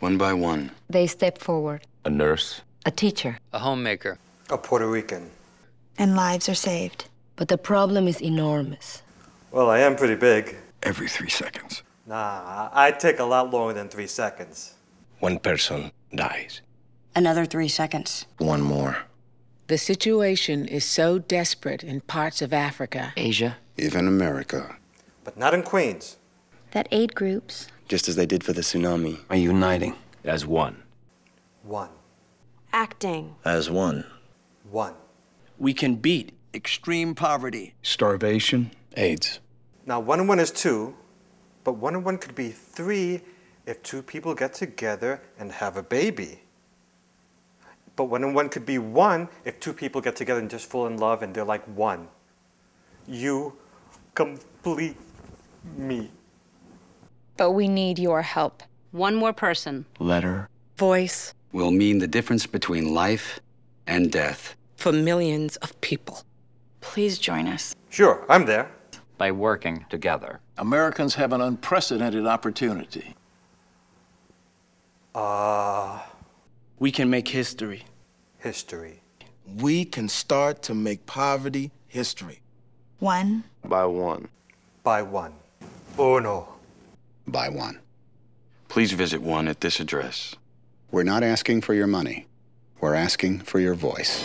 One by one. They step forward. A nurse. A teacher. A homemaker. A Puerto Rican. And lives are saved. But the problem is enormous. Well, I am pretty big. Every three seconds. Nah, I take a lot longer than three seconds. One person dies. Another three seconds. One more. The situation is so desperate in parts of Africa, Asia. Even America. But not in Queens. That aid groups, just as they did for the tsunami, are uniting as one. One. acting as one. One. We can beat extreme poverty, starvation, AIDS. Now, one and one is two, but one and one could be three if two people get together and have a baby. But one and one could be one if two people get together and just fall in love and they're like one. You complete me. But we need your help. One more person. Letter. Voice. Will mean the difference between life and death. For millions of people. Please join us. Sure, I'm there. By working together. Americans have an unprecedented opportunity. Uh, we can make history. History. We can start to make poverty history. One. By one. By one. Uno. By one. Please visit one at this address. We're not asking for your money. We're asking for your voice.